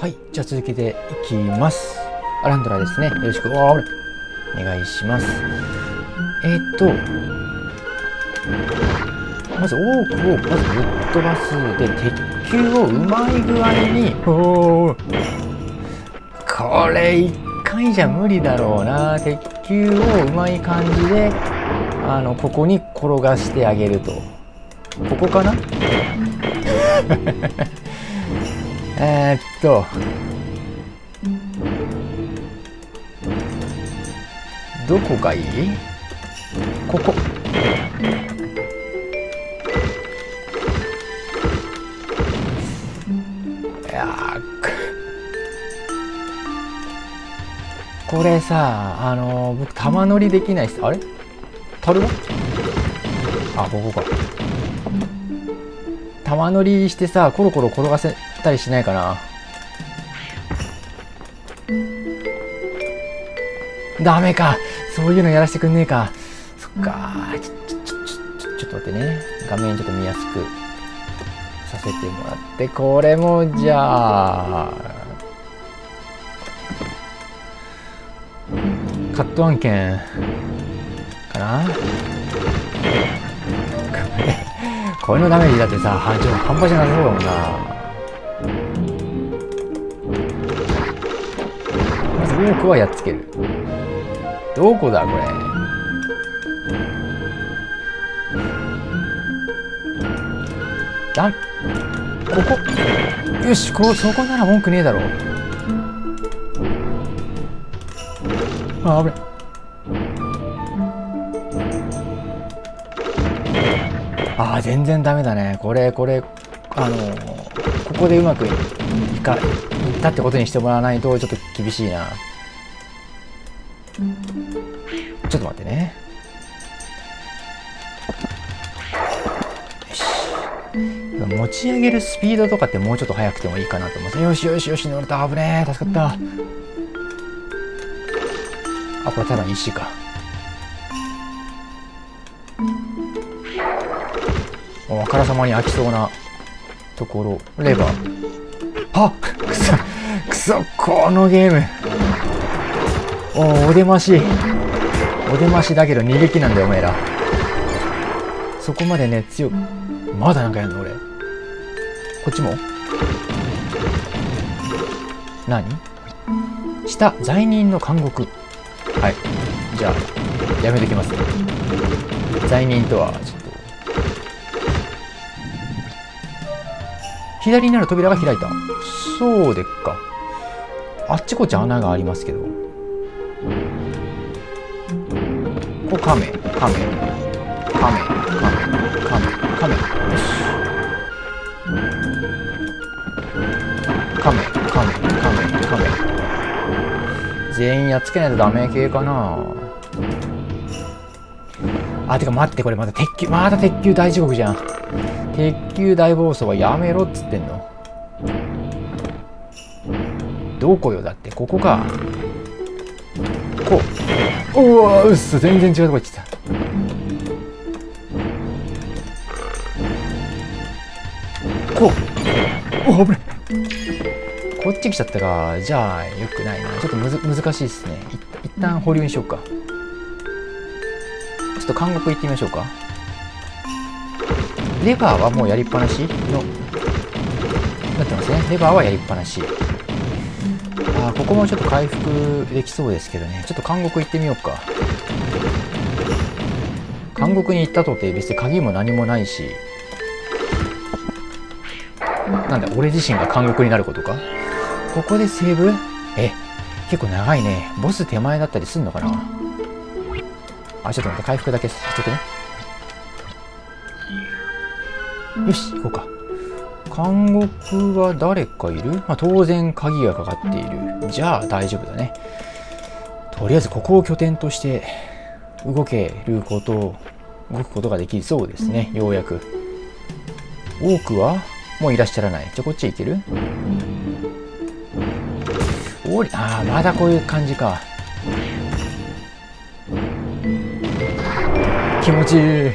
はいじゃあ続けていきます。アランドラですね。よろしく。おお願いします。えー、っとまず多くをまずぶっ飛ばすで鉄球をうまい具合におこれ一回じゃ無理だろうな。鉄球をうまい感じであのここに転がしてあげると。ここかな？えっと。どこがいい？ここ。これさあのー、僕玉乗りできないっす。あれ？樽はあここか。玉乗りしてさコロコロ転がせたりしないかな。ダメか。そういうのやらせてくんねえか。そっか。ちょちょちょちょちょっと待ってね。画面ちょっと見やすくさせてもらって。これもじゃあカット案件かな。これのダメージだってさ半端じゃなさそうだもんな。まず多くはやっつける。どこだこれ？だここ。よしこそこなら文句ねえだろ。あ危ない。ああ全然ダメだね。これこれあのここでうまくいかいったってことにしてもらわないとちょっと厳しいな。ちょっと待ってね。よし。持ち上げるスピードとかってもうちょっと速くてもいいかなと思ってよしよしよし乗れた。危ねえ。助かった。あこれただ石か。あからさまに飽きそうなところ。レバー。あくそくそこのゲーム。おお出まし。お出ましだけど逃げ気なんだよお前ら。そこまでね強くまだなんかやんの俺。こっちも？何？下罪人の監獄。はい。じゃあやめときます。罪人とはちょっと。左になる扉が開いた。そうでっか。あっちこっち穴がありますけど。ここカメカメカメカメカメカメよしカメカメカメカメ全員やっつけないとダメ系かな。あてか待ってこれまた鉄球また鉄球大地獄じゃん。鉄球大暴走はやめろっつってんの。どこよだってここか。ううわうっす。全然違うとこ行ってた。こうお危ない。こっち来ちゃったか。じゃあよくないな。ちょっとむず難しいっすね。一旦保留にしようか。ちょっと監獄行ってみましょうか。レバーはもうやりっぱなし？のなってますね。レバーはやりっぱなしあここもちょっと回復できそうですけどね。ちょっと監獄行ってみようか。監獄に行ったとて別に鍵も何もないし。なんだ俺自身が監獄になることか？ここでセーブ？え結構長いね。ボス手前だったりすんのかな？あちょっと待って回復だけしとくね。よし行こうか。監獄は誰かいる、まあ、当然鍵がかかっている。じゃあ大丈夫だね。とりあえずここを拠点として動けること動くことができそうですね。ようやく。多くはもういらっしゃらない。じゃあこっち行ける？おりああまだこういう感じか。気持ちいい。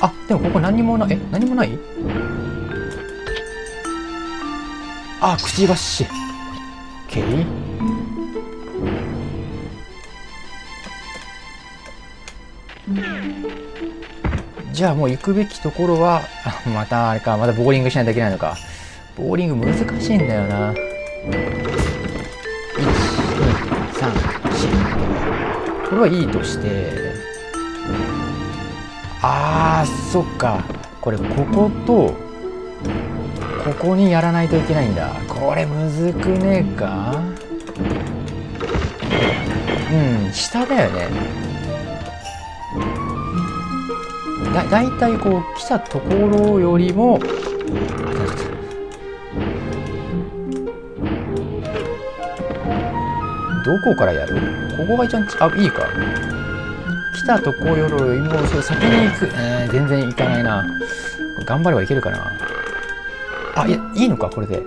あでもここ何にもないえ何もない？あくちばし OK じゃあもう行くべきところは またあれかまたボーリングしないといけないのか。ボーリング難しいんだよな。1234これはいいとして。あーそっか。これこことここにやらないといけないんだ。これむずくねえか？うん下だよね。だだいたいこう来たところよりもどこからやる？ここが一番あいいか。来たところよりも先に行く、えー、全然行かないな。頑張ればいけるかな。あいいいのかこれで。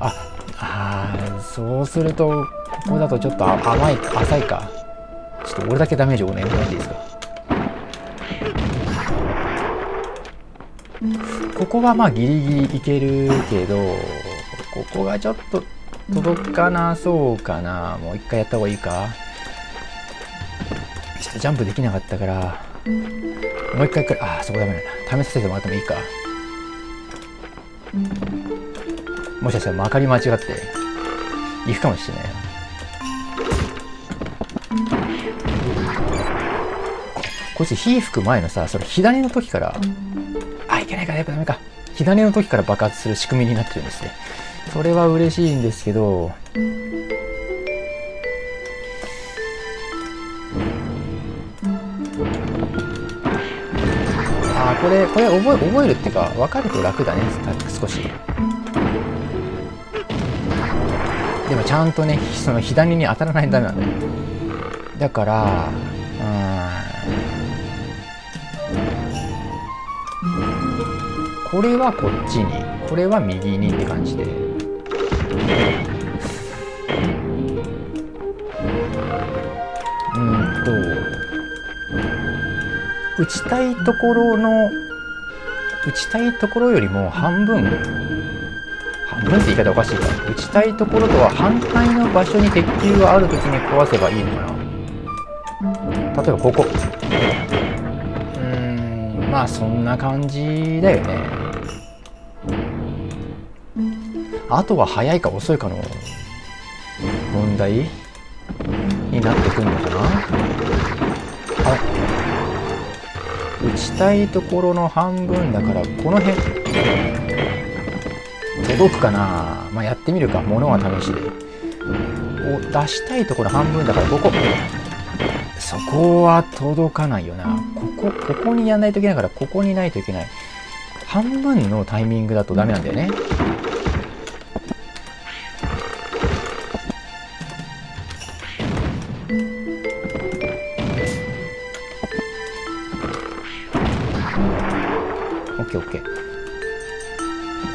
ああそうするとここだとちょっと甘い浅いか。ちょっと俺だけダメージをねもらっていいですか？ここはまあギリギリいけるけどここがちょっと届かなそうかな。もう一回やった方がいいか。ちょっとジャンプできなかったから。もう一回くらいああそこダメなんだ。試させてもらってもいいか。もしかしたらまかり間違って行くかもしれない。こいつ火吹く前のさそれ火種の時からあいけないかやっぱダメか。火種の時から爆発する仕組みになってるんですね。それは嬉しいんですけどあこれこれ覚え覚えるっていうか分かると楽だね少し。でもちゃんとねその火種に当たらないとダメなんだよ。だからうん。これはこっちに。これは右にって感じで。うんと打ちたいところの打ちたいところよりも半分分って言い方おかしいか。打ちたいところとは反対の場所に鉄球がある時に壊せばいいのかな。例えばここ。うーんまあそんな感じだよね。あとは早いか遅いかの問題になってくるのかな。あ打ちたいところの半分だからこの辺。届くかな。まあやってみるか。物は試しで。お出したいところ半分だからここ。そこは届かないよな。ここここにやんないといけないからここにないといけない。半分のタイミングだとダメなんだよね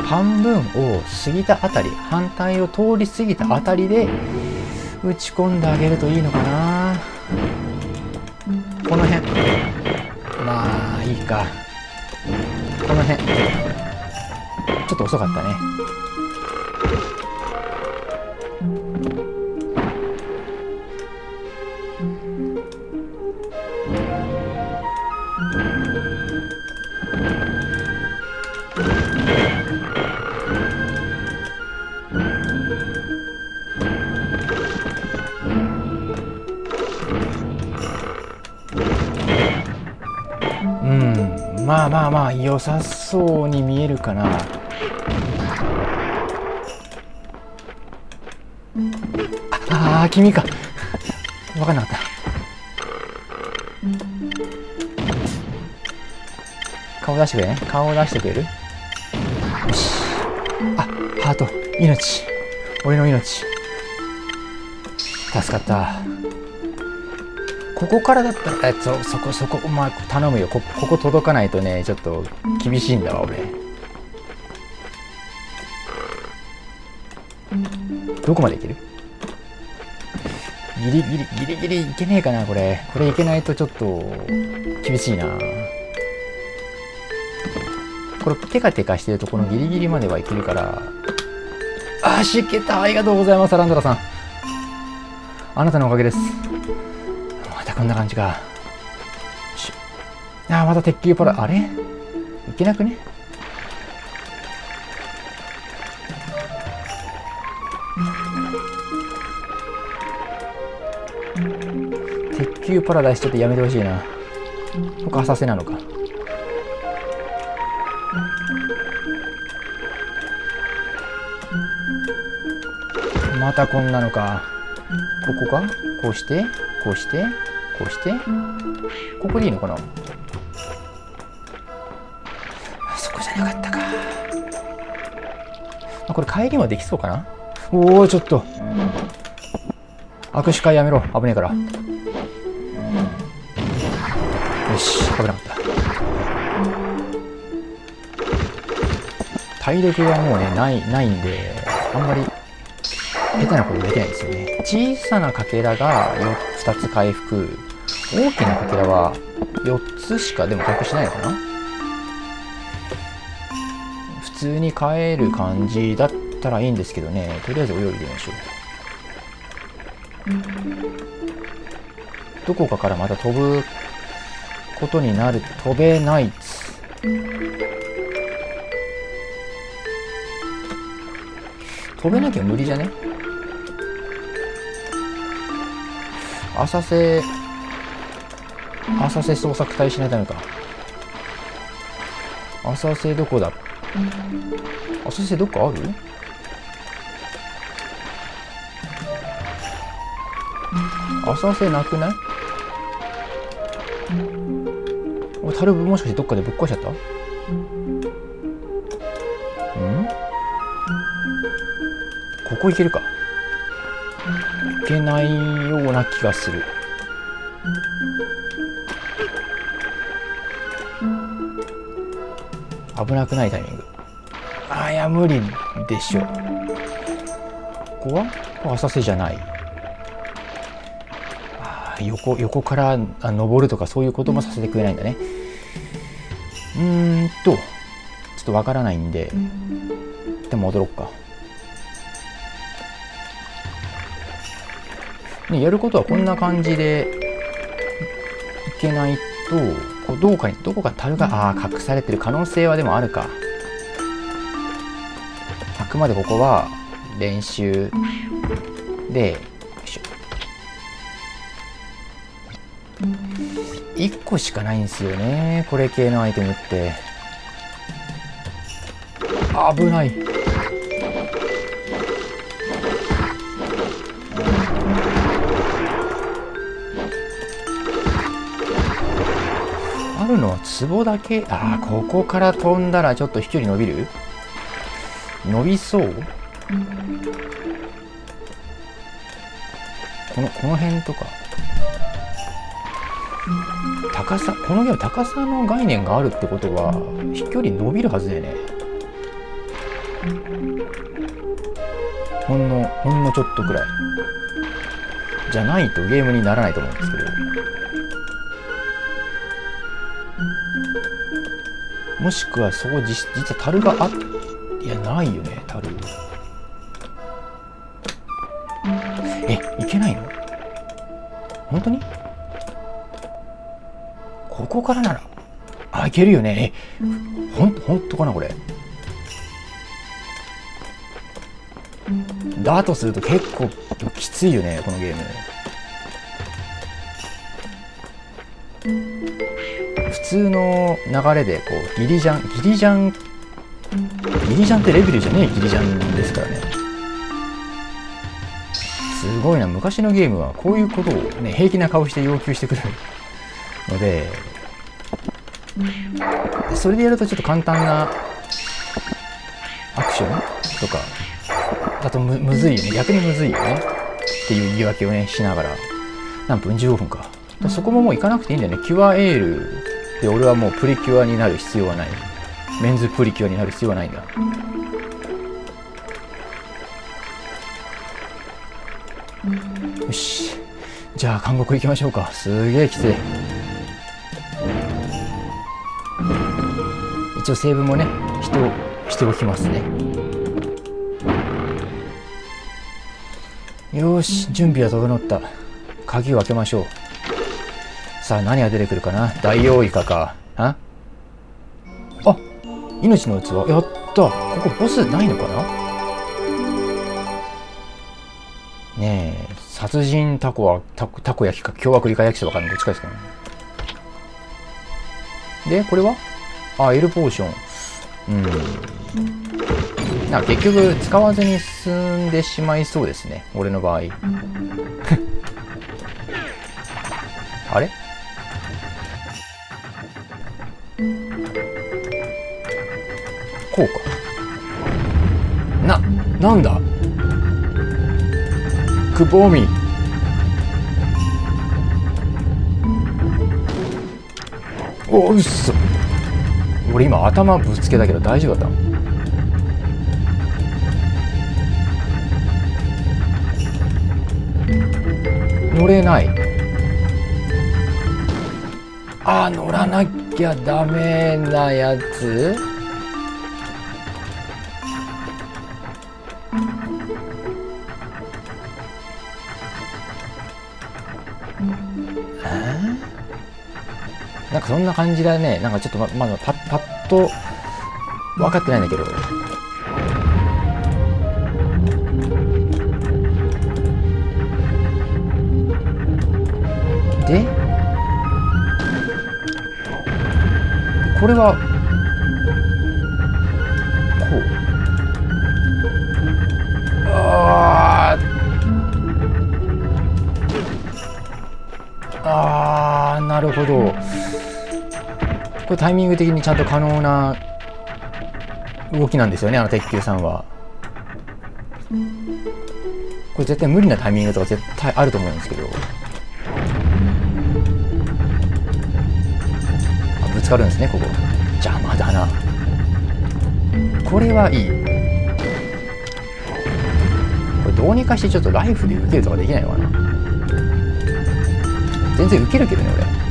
半分を過ぎたあたり反対を通り過ぎたあたりで打ち込んであげるといいのかな。この辺。まあいいか。この辺。ちょっと遅かったね。まあまあまあ良さそうに見えるかな。ああ君か。分かんなかった。顔出してくれ。ね顔出してくれる？よし。あハート。命。俺の命。助かった。ここからだったら。えそそこそこまあ頼むよ。こここ届かないとねちょっと厳しいんだわ俺。どこまでいける？ギリギリギリギリいけねえかなこれ。これいけないとちょっと厳しいな。これテカテカしてるとこのギリギリまではいけるから。あしけた。ありがとうございますランドラさん。あなたのおかげです。こんな感じか。あまた鉄球パラあれ？いけなくね？鉄球パラダイスちょっとやめてほしいな。ここ浅瀬なのか。またこんなのか。ここか？こうして？こうして？こうして。ここでいいのかな？そこじゃなかったか。これ帰りはできそうかな？おおちょっと。握手会やめろ。危ねえから。よし危なかった。体力がもうねないないんであんまり下手なことできないですよね。小さなかけらが2つ回復大きなかけらは4つしかでも回復しないのかな？普通に帰る感じだったらいいんですけどね。とりあえず泳いでみましょう。どこかからまた飛ぶことになる。飛べないっつ飛べなきゃ無理じゃね？浅瀬浅瀬捜索隊しないためか。浅瀬どこだ？浅瀬どっかある？浅瀬なくない？おタルブもしかしてどっかでぶっ壊しちゃった？うん？ここ行けるか？いけないような気がする。危なくないタイミング。あいや無理でしょ。ここは?ここ浅瀬じゃない。あ横横から登るとかそういうこともさせてくれないんだね。うーんとちょっとわからないんででも戻ろっか。ね、やることはこんな感じでいけないとこうどこかにどこか樽がああ隠されてる可能性はでもあるか。あくまでここは練習。で1個しかないんですよねこれ系のアイテムって。危ない。あるのは壺だけ？ああここから飛んだらちょっと飛距離伸びる？伸びそう？このこの辺とか。高さこのゲーム高さの概念があるってことは飛距離伸びるはずだよね。ほんのほんのちょっとくらい。じゃないとゲームにならないと思うんですけどもしくはそこ実実は樽があっいやないよね樽。えいけないの？本当に？ここからならあいけるよね。えほんほんとかなこれ？だとすると結構きついよねこのゲーム。通の流れでこうギリジャンギリジャンギリジャンってレベルじゃねえギリジャンですからね。すごいな。昔のゲームはこういうことをね平気な顔して要求してくるので。それでやるとちょっと簡単なアクションとかだとむむずいよね。逆にむずいよね。っていう言い訳をねしながら。何分？15分か。そこももう行かなくていいんだよね。キュアエールで俺はもうプリキュアになる必要はない。メンズプリキュアになる必要はないんだ。よし。じゃあ監獄行きましょうか。すげえきつい一応セーブもねしてしておきますね。よし。準備は整った。鍵を開けましょう。さあ何が出てくるかな？大王イカか。あ？あ命の器。やった。ここボスないのかな？ねえ殺人タコはタコタコ焼きか。凶悪イカ焼きそばかなどっちかですかね。でこれは？あ L ポーション。うん。な結局使わずに進んでしまいそうですね。俺の場合。あれ？なんだ？くぼみ。おうっそ。俺今頭ぶつけたけど大丈夫だった？乗れない。あ乗らなきゃダメなやつ？そんな感じだねなんかちょっとままだパッパッと分かってないんだけど。で？これはこう。あああなるほど。これタイミング的にちゃんと可能な動きなんですよねあの鉄球さんは。これ絶対無理なタイミングとか絶対あると思うんですけど。あぶつかるんですねここ。邪魔だな。これはいい。これどうにかしてちょっとライフで受けるとかできないのかな。全然受けるけどね俺。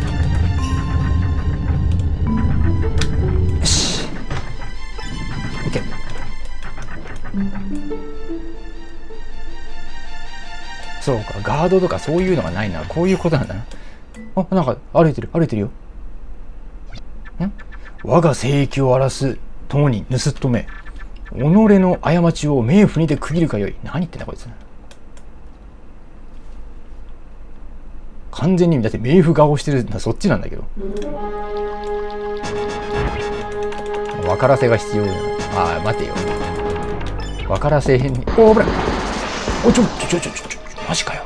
そうか。ガードとかそういうのがないな。こういうことなんだな。あなんか歩いてる。歩いてるよ。我が聖域を荒らす共に盗っ人め。己の過ちを冥府にて区切るかよい。何言ってんだこいつ。完全にだって冥府顔してるそっちなんだけど。分からせが必要ああ待てよ。分からせへん。におお危ない。おちょちょちょちょちょ。マジかよ。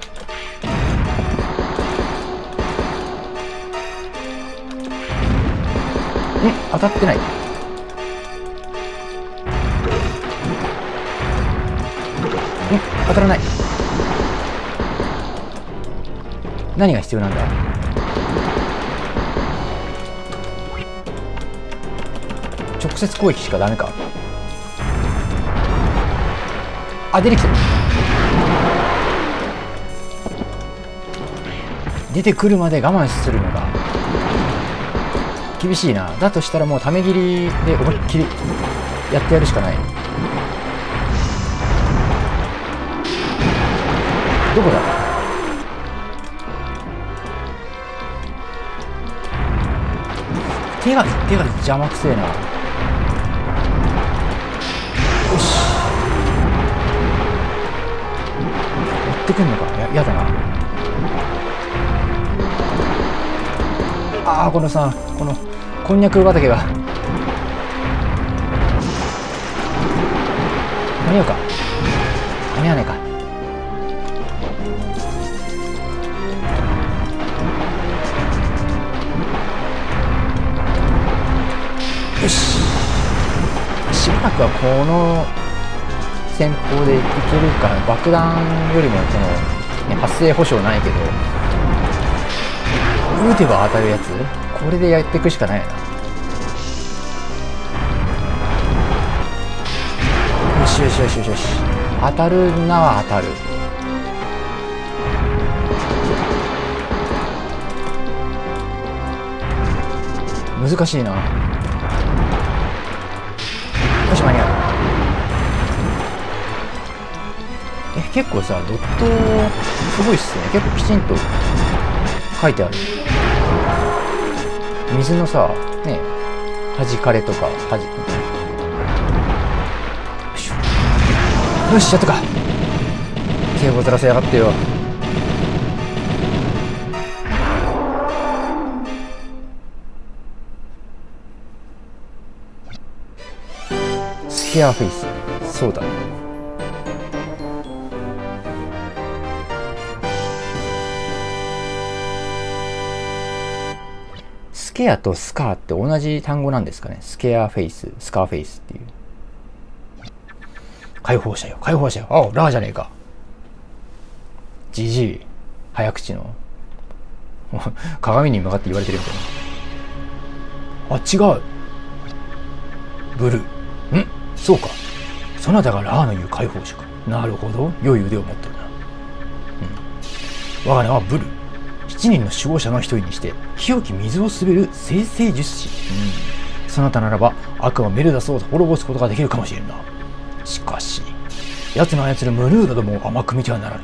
当たってない。当たらない。何が必要なんだ直接攻撃しかダメか。あ出てきた。出てくるまで我慢するのが厳しいな。だとしたらもうため切りで思いっきりやってやるしかない。どこだ？手が手が邪魔くせえな。よし。持ってくんのか？ややだな。ああこのさこのこんにゃく畑が。間に合うか？間に合わないか。よし。しばらくはこの戦法でいけるか爆弾よりもこの、ね、発生保証ないけど。撃てば当たるやつ？これでやっていくしかないな。よしよしよしよしよし。当たるなは当たる。難しいな。よし間に合う。え結構さドットすごいっすね。結構きちんと書いてある。水のさね弾かれとかはじよし。やったか。手をずらせやがってよ。Scare Face。そうだ。ね scare と scar って同じ単語なんですかね？ Scare Face Scarface っていう。解放者よ。解放者よ。あラーじゃねえか。じじい早口の。鏡に向かって言われてるみたいな。あ違う。ブルー。ん？そうか。そなたがラーの言う解放者か。なるほど。良い腕を持ってるな、うん、我が名はブルー。人の守護者の一人にして清き水を滑る生成術師、うん、そなたならば悪魔メルダスを滅ぼすことができるかもしれんな。しかし奴の操るムルータどもを甘く見てはならぬ。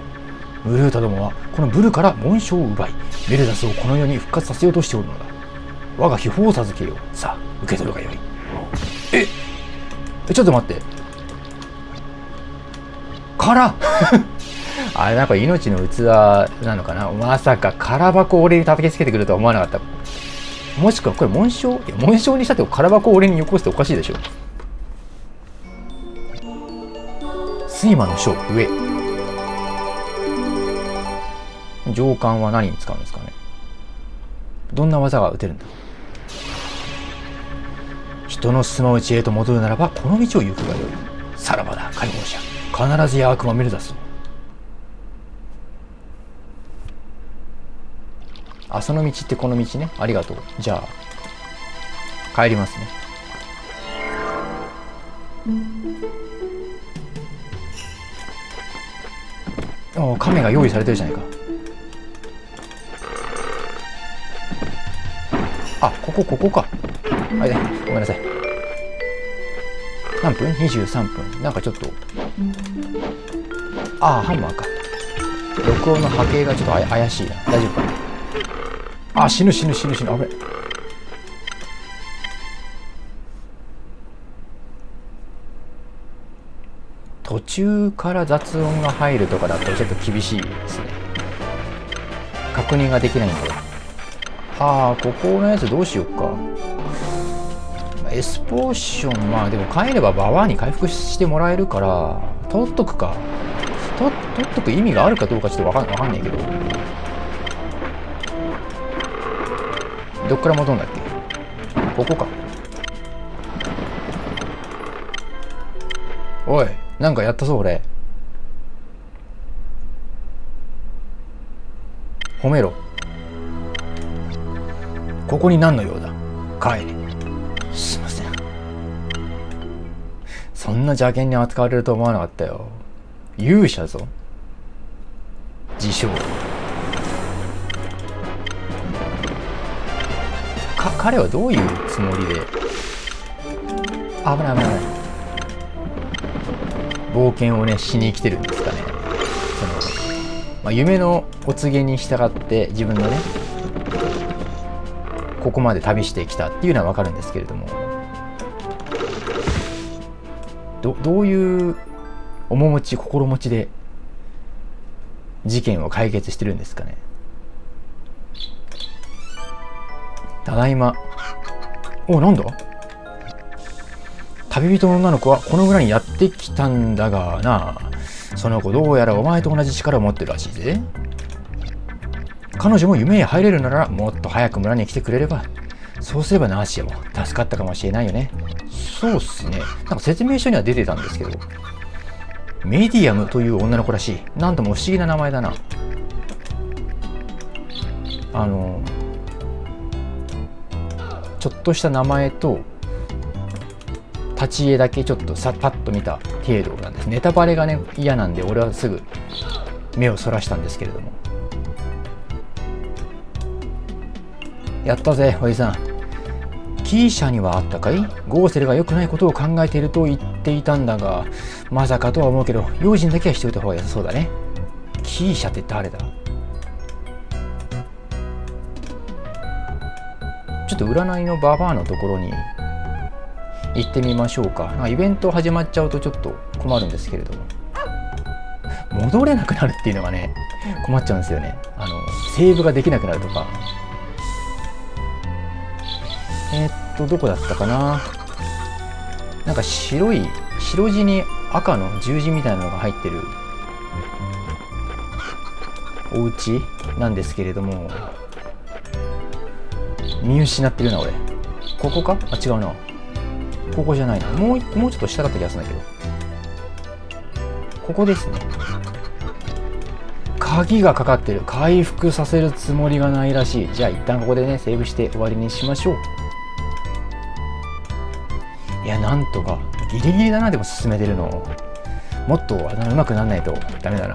ムルータどもはこのブルから紋章を奪いメルダスをこの世に復活させようとしておるのだ。我が秘宝を授けよう。さあ受け取るがよい。えちょっと待って。から。あれなんか命の器なのかな？まさか空箱を俺に叩きつけてくるとは思わなかった。もしくはこれ紋章？いや紋章にしたって空箱を俺によこすっておかしいでしょ。睡魔の書上。上官は何に使うんですかね？どんな技が打てるんだ？人の住まう地へと戻るならばこの道を行くがよい。さらばだ解放者。必ずや悪魔メルダスあその道ってこの道ね。ありがとう。じゃあ帰りますね。おお亀が用意されてるじゃないか。あここここか。はいごめんなさい。何分 ?23 分。なんかちょっと。ああハンマーか。録音の波形がちょっと怪しいな。大丈夫かな？あ死ぬ死ぬ死ぬ死ぬ。危ない。途中から雑音が入るとかだったらちょっと厳しいですね。確認ができないんで。ああここのやつどうしよっか。エスポーションまあでも帰ればババアに回復してもらえるから取っとくか。取っとく意味があるかどうかちょっとわかんわかんないけど。どっから戻るんだっけ？ここか。おいなんかやったぞ俺。褒めろ。ここに何の用だ？帰れ。すいません。そんな邪険に扱われると思わなかったよ。勇者ぞ。自称彼はどういうつもりで？危ない危ない。危ない冒険をねしに来てるんですかね。その、まあ、夢のお告げに従って自分のねここまで旅してきたっていうのは分かるんですけれども。どどういう面持ち心持ちで事件を解決してるんですかね。ただいま。おなんだ？旅人の女の子はこの村にやってきたんだがな。その子どうやらお前と同じ力を持ってるらしいぜ。彼女も夢へ入れるならもっと早く村に来てくれれば。そうすればナーシアも助かったかもしれないよね。そうっすね。なんか説明書には出てたんですけど。メディアムという女の子らしい。なんとも不思議な名前だな。あのちょっとした名前と立ち絵だけちょっとさパッと見た程度なんです。ネタバレがね嫌なんで俺はすぐ目をそらしたんですけれども。やったぜおじさん。キーシャにはあったかい？ゴーセルが良くないことを考えていると言っていたんだがまさかとは思うけど用心だけはしておいた方が良さそうだね。キーシャって誰だ？っと占いのババアのところに行ってみましょうか。なんかイベント始まっちゃうとちょっと困るんですけれども。戻れなくなるっていうのがね困っちゃうんですよね。あのセーブができなくなるとか。えー、っとどこだったかな。なんか白い白地に赤の十字みたいなのが入ってるお家なんですけれども。見失ってるな俺。ここか？あ違うな。ここじゃないな。もうもうちょっと下だった気がするんだけど。ここですね。鍵がかかってる。回復させるつもりがないらしい。じゃあ一旦ここでねセーブして終わりにしましょう。いやなんとか。ギリギリだなでも進めてるの。もっとあの上手くならないと。ダメだな。